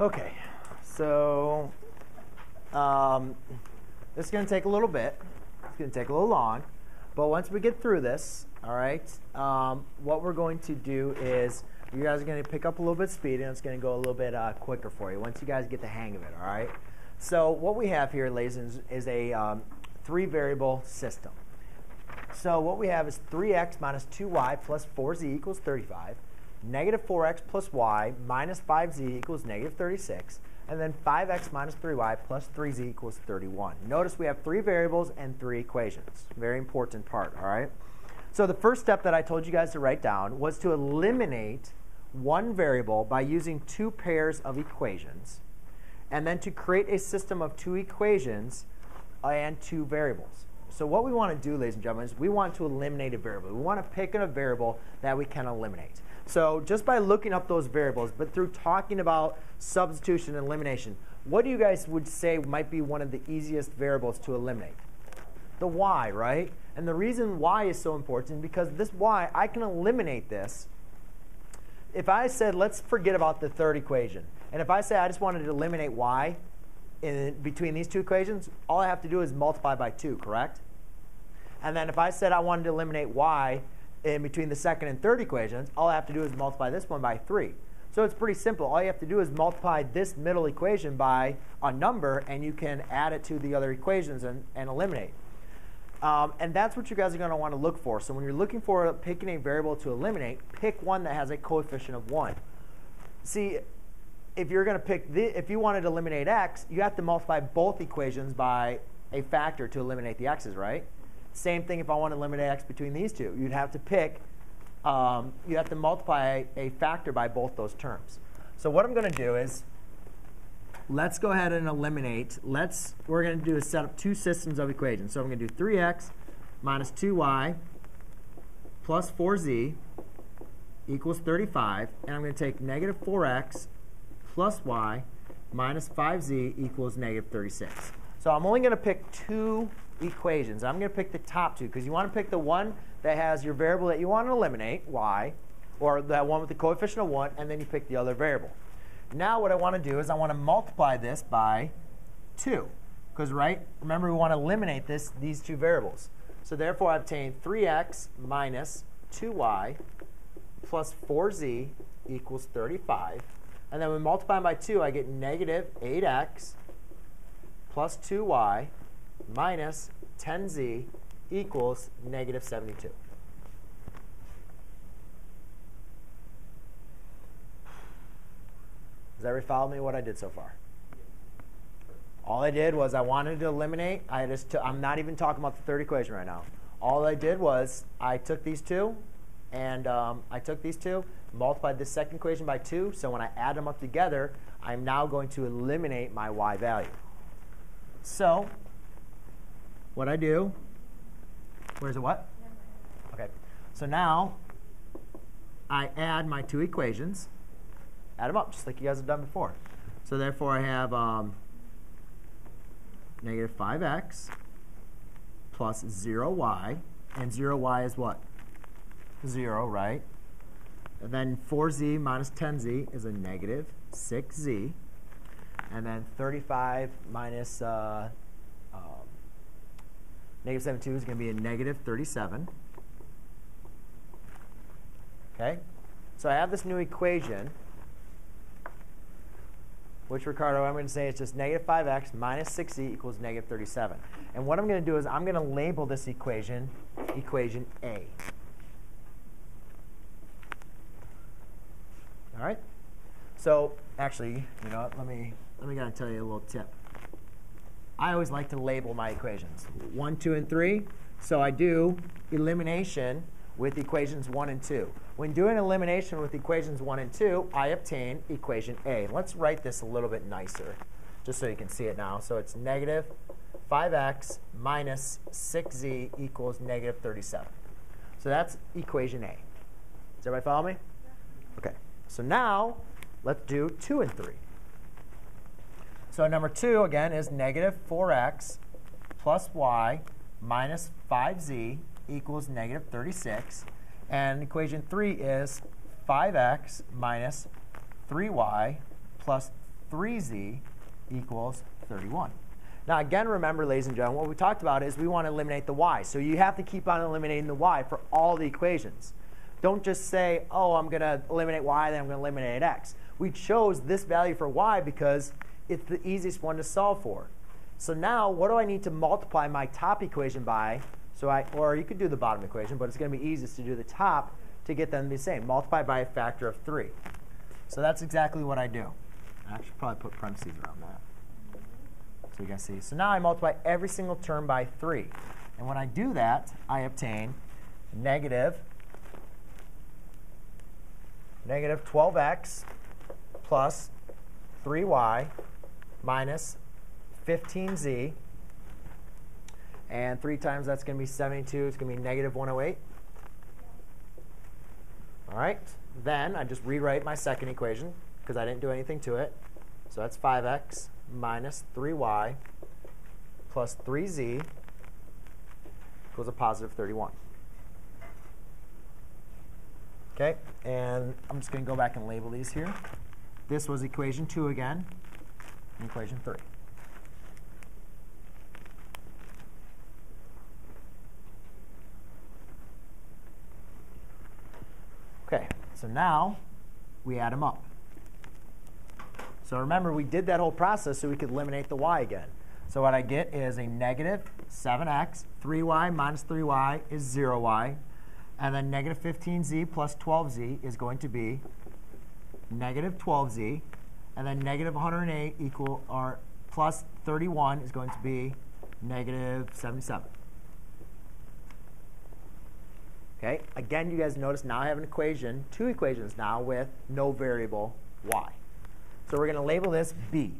Okay, so um, this is going to take a little bit. It's going to take a little long. But once we get through this, all right, um, what we're going to do is you guys are going to pick up a little bit speed, and it's going to go a little bit uh, quicker for you once you guys get the hang of it, all right? So what we have here, ladies, is, is a um, three-variable system. So what we have is 3x minus 2y plus 4z equals 35, negative 4x plus y minus 5z equals negative 36, and then 5x minus 3y plus 3z equals 31. Notice we have three variables and three equations. Very important part, all right? So the first step that I told you guys to write down was to eliminate one variable by using two pairs of equations, and then to create a system of two equations and two variables. So what we want to do, ladies and gentlemen, is we want to eliminate a variable. We want to pick a variable that we can eliminate. So just by looking up those variables, but through talking about substitution and elimination, what do you guys would say might be one of the easiest variables to eliminate? The y, right? And the reason y is so important because this y, I can eliminate this. If I said, let's forget about the third equation, and if I say I just wanted to eliminate y in between these two equations, all I have to do is multiply by 2, correct? And then if I said I wanted to eliminate y in between the second and third equations, all I have to do is multiply this one by 3. So it's pretty simple. All you have to do is multiply this middle equation by a number, and you can add it to the other equations and, and eliminate. Um, and that's what you guys are going to want to look for. So when you're looking for picking a variable to eliminate, pick one that has a coefficient of 1. See, if you're going to pick the, if you wanted to eliminate x, you have to multiply both equations by a factor to eliminate the x's, right? Same thing if I want to eliminate x between these two. You'd have to pick, um, you have to multiply a factor by both those terms. So what I'm going to do is, let's go ahead and eliminate. Let's, we're going to do is set up two systems of equations. So I'm going to do 3x minus 2y plus 4z equals 35. And I'm going to take negative 4x plus y minus 5z equals negative 36. So I'm only going to pick two equations. I'm going to pick the top two because you want to pick the one that has your variable that you want to eliminate, y, or that one with the coefficient of 1, and then you pick the other variable. Now what I want to do is I want to multiply this by 2. Because, right, remember we want to eliminate this, these two variables. So therefore I obtain 3x minus 2y plus 4z equals 35. And then when we multiply by 2, I get negative 8x plus 2y minus 10z equals negative 72. Does everybody follow me what I did so far? All I did was I wanted to eliminate. I just I'm not even talking about the third equation right now. All I did was I took these two, and um, I took these two, multiplied this second equation by 2. So when I add them up together, I'm now going to eliminate my y value. So what I do, where's the what? Okay. So now I add my two equations, add them up just like you guys have done before. So therefore I have um, negative 5x plus 0y, and 0y is what? 0, right? And then 4z minus 10z is a negative 6z. And then 35 minus uh, negative 72 is going to be a negative 37. Okay? So I have this new equation, which, Ricardo, I'm going to say is just negative 5x minus 6z equals negative 37. And what I'm going to do is I'm going to label this equation equation A. All right? So actually, you know, let me let me gotta tell you a little tip. I always like to label my equations. One, two, and three. So I do elimination with equations one and two. When doing elimination with equations one and two, I obtain equation A. Let's write this a little bit nicer, just so you can see it now. So it's negative 5x minus 6z equals negative 37. So that's equation A. Does everybody follow me? Okay. So now let's do 2 and 3. So number 2, again, is negative 4x plus y minus 5z equals negative 36. And equation 3 is 5x minus 3y plus 3z equals 31. Now, again, remember, ladies and gentlemen, what we talked about is we want to eliminate the y. So you have to keep on eliminating the y for all the equations. Don't just say, oh, I'm going to eliminate y, then I'm going to eliminate x. We chose this value for y because it's the easiest one to solve for. So now, what do I need to multiply my top equation by? So I, or you could do the bottom equation, but it's going to be easiest to do the top to get them to be the same. Multiply by a factor of 3. So that's exactly what I do. I should probably put parentheses around that. So you can see. So now I multiply every single term by 3. And when I do that, I obtain negative, negative 12x plus 3y minus 15z. And 3 times that's going to be 72. It's going to be negative 108. All right. Then I just rewrite my second equation because I didn't do anything to it. So that's 5x minus 3y plus 3z equals a positive 31. Okay, and I'm just going to go back and label these here. This was equation 2 again, and equation 3. Okay, so now we add them up. So remember, we did that whole process so we could eliminate the y again. So what I get is a negative 7x, 3y minus 3y is 0y, and then negative 15z plus 12z is going to be negative 12z, and then negative 108 equal or plus 31 is going to be negative 77. Okay, again, you guys notice now I have an equation, two equations now with no variable y. So we're going to label this B.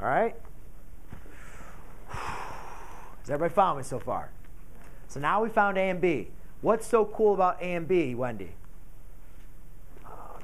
All right? Has everybody found me so far? So now we found A and B. What's so cool about A and B, Wendy?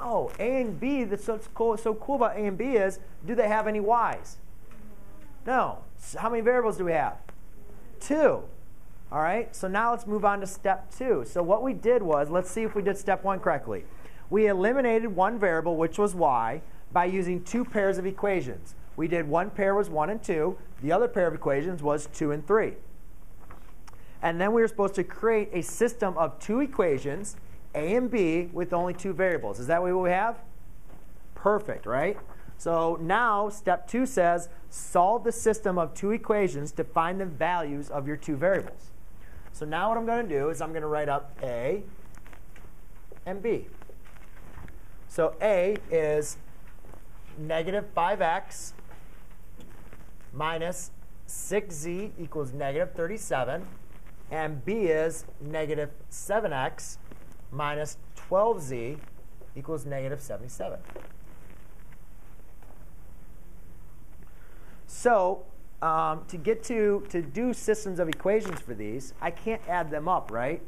Oh, no. A and B, that's so cool, so cool about A and B is, do they have any Y's? No. So how many variables do we have? Two. All right, so now let's move on to step two. So what we did was, let's see if we did step one correctly. We eliminated one variable, which was y, by using two pairs of equations. We did one pair was 1 and 2. The other pair of equations was 2 and 3. And then we were supposed to create a system of two equations, a and b, with only two variables. Is that what we have? Perfect, right? So now step two says solve the system of two equations to find the values of your two variables. So now what I'm going to do is I'm going to write up A and B. So A is negative 5x minus 6z equals negative 37. And B is negative 7x minus 12z equals negative 77. So um, to get to, to do systems of equations for these, I can't add them up, right?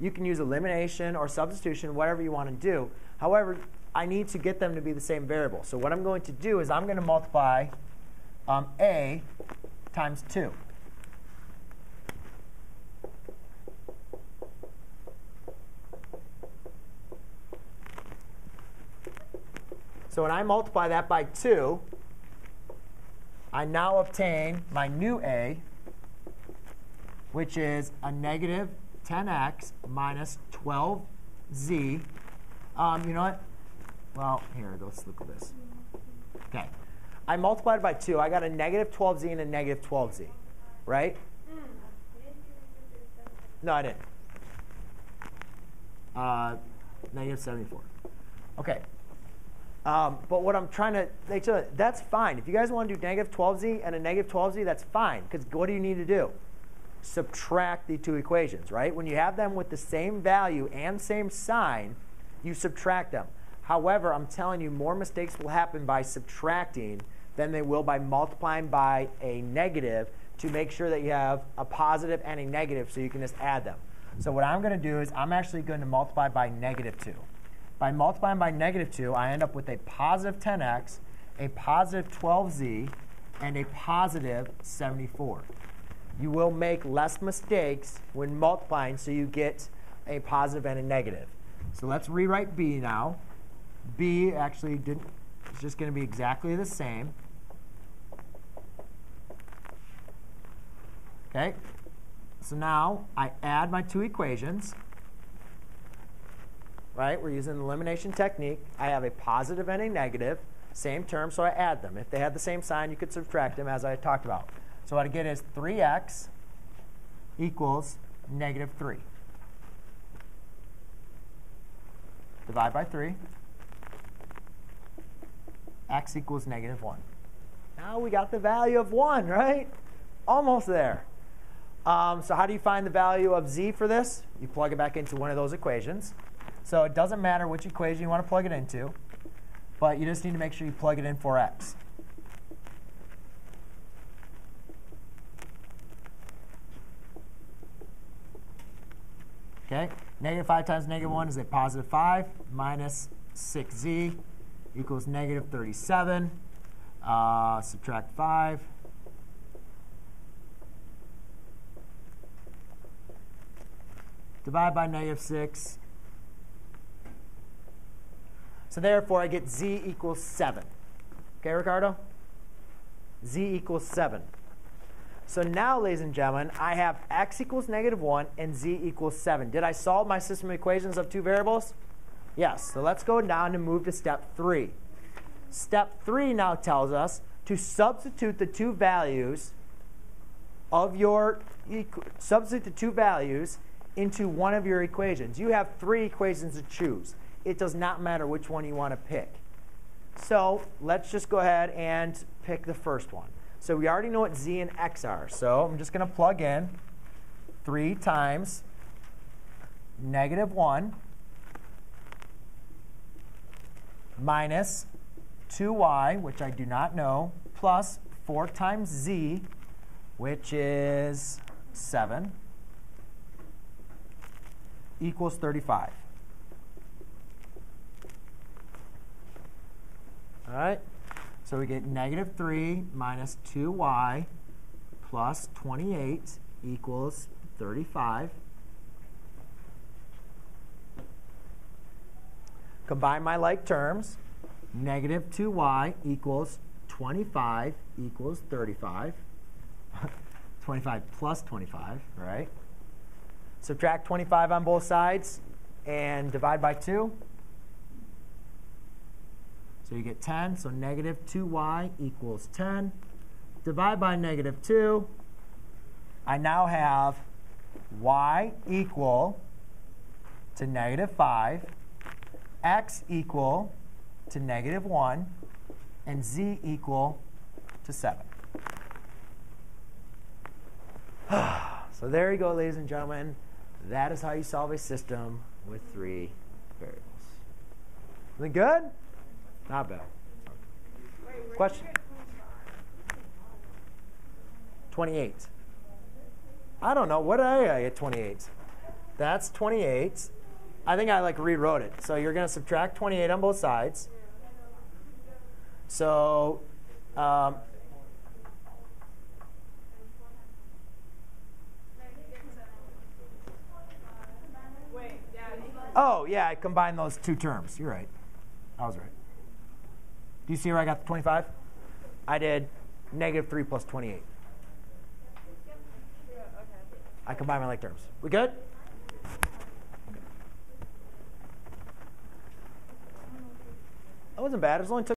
You can use elimination or substitution, whatever you want to do. However, I need to get them to be the same variable. So what I'm going to do is I'm going to multiply um, a times 2. So when I multiply that by 2, I now obtain my new a, which is a negative 10x minus 12z. Um, you know what? Well, here, let's look at this. Okay. I multiplied by 2. I got a negative 12z and a negative 12z, right? No, I didn't. Uh, negative 74. Okay. Um, but what I'm trying to make sure that's fine. If you guys want to do negative 12z and a negative 12z, that's fine. Because what do you need to do? Subtract the two equations, right? When you have them with the same value and same sign, you subtract them. However, I'm telling you, more mistakes will happen by subtracting than they will by multiplying by a negative to make sure that you have a positive and a negative so you can just add them. So what I'm going to do is I'm actually going to multiply by negative 2. By multiplying by negative 2, I end up with a positive 10x, a positive 12z, and a positive 74. You will make less mistakes when multiplying so you get a positive and a negative. So let's rewrite b now. b actually didn't, it's just going to be exactly the same. Okay, so now I add my two equations. Right, we're using the elimination technique. I have a positive and a negative, same term, so I add them. If they have the same sign, you could subtract them as I talked about. So what I get is 3x equals negative 3. Divide by 3. x equals negative 1. Now we got the value of 1, right? Almost there. Um, so how do you find the value of z for this? You plug it back into one of those equations. So it doesn't matter which equation you want to plug it into, but you just need to make sure you plug it in for x. Okay, negative 5 times negative 1 is a positive 5 minus 6z equals negative 37. Uh, subtract 5. Divide by negative 6. So therefore, I get z equals 7. Okay, Ricardo? z equals 7. So now, ladies and gentlemen, I have x equals negative 1 and z equals 7. Did I solve my system of equations of two variables? Yes. So let's go down and move to step 3. Step 3 now tells us to substitute the two values of your substitute the two values into one of your equations. You have three equations to choose it does not matter which one you want to pick. So let's just go ahead and pick the first one. So we already know what z and x are. So I'm just going to plug in 3 times negative 1 minus 2y, which I do not know, plus 4 times z, which is 7, equals 35. All right? So we get negative 3 minus 2y plus 28 equals 35. Combine my like terms. Negative 2y equals 25 equals 35. 25 plus 25, right? Subtract 25 on both sides and divide by 2. So you get 10, so negative 2y equals 10. Divide by negative 2. I now have y equal to negative 5, x equal to negative 1, and z equal to 7. so there you go, ladies and gentlemen. That is how you solve a system with three variables. Isn't good? Not bad. Question? 28. I don't know. What did I get 28? That's 28. I think I like rewrote it. So you're going to subtract 28 on both sides. So um, Oh, yeah, I combined those two terms. You're right. I was right. Do you see where I got the 25? I did negative 3 plus 28. I combine my like terms. We good? That wasn't bad. It was only took